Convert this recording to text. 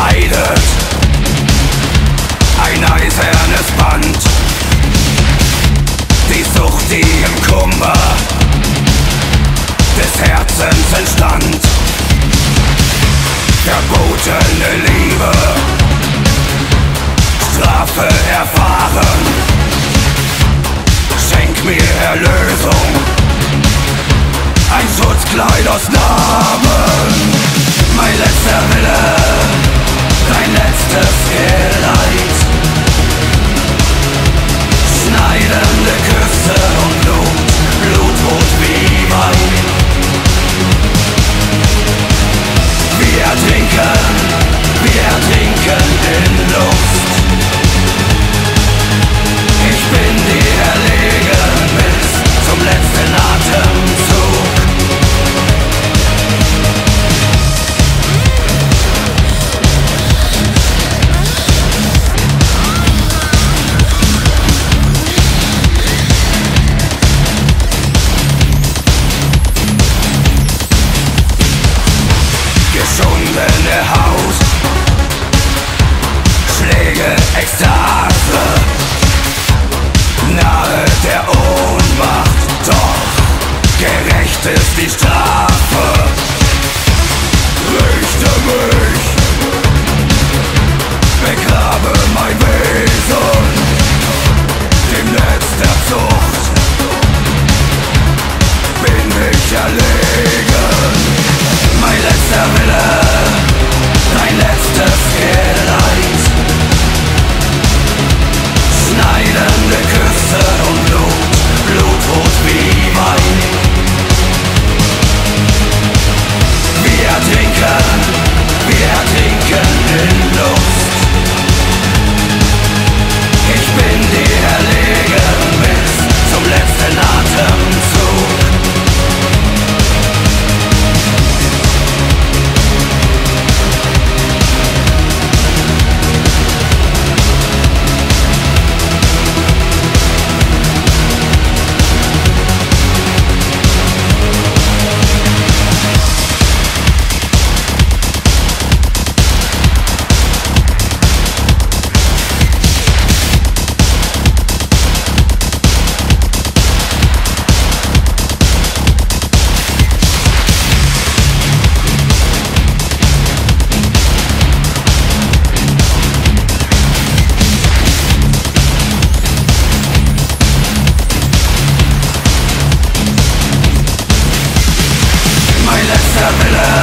schneidet ein eisernes Band. Die Sucht, die im Kummer des Herzens entstand. Verbotene Liebe, Strafe erfahren. Schenk mir Erlösung, ein Schutzkleid aus Namen, mein letzter Wille. just scared Examina